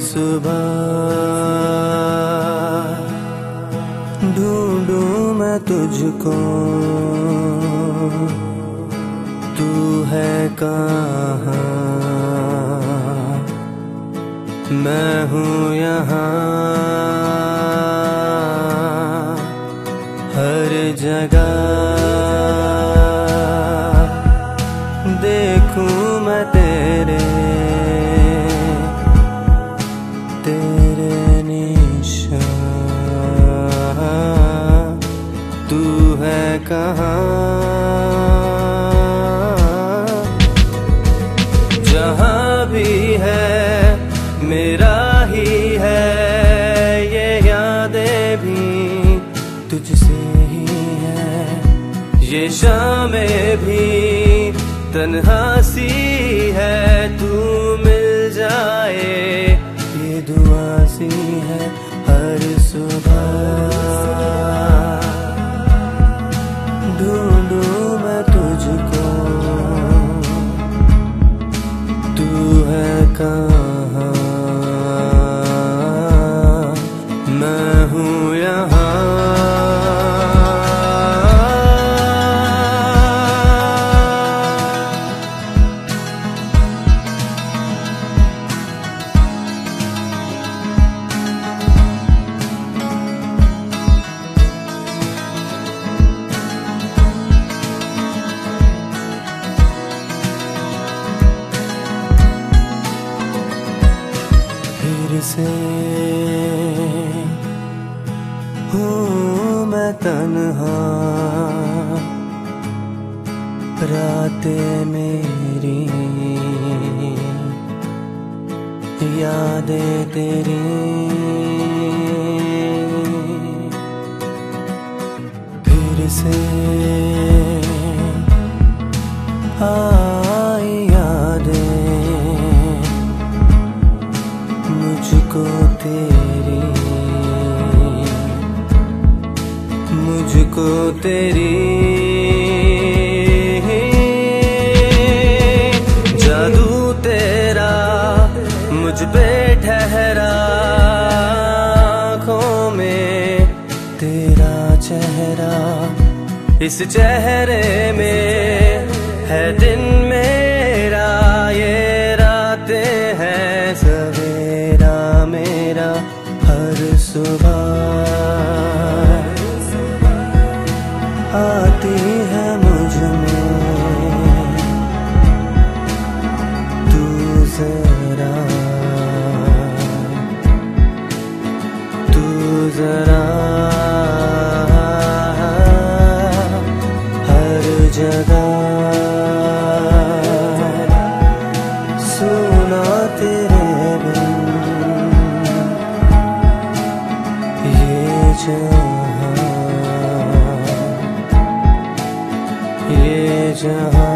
सुबह। ढूंढू मैं तुझको। तू है कहाँ? मैं हूँ यहाँ। हर जगह। देखूँ मैं तेरे कहाँ? जहाँ भी है, मेरा ही है, ये यादें भी तुझसे ही है। ये शामें भी तन्हा है, तू से। हूँ मैं तन्हा। रातें मेरी यादें तेरी। फिर से आई मुझको तेरी जादू तेरा मुझ पे ठहरा, आँखों में तेरा चेहरा। इस चेहरे में है दिन मेरा जरा। तू जरा हर जगह। सुना तेरे बिन ये जहाँ ये जहाँ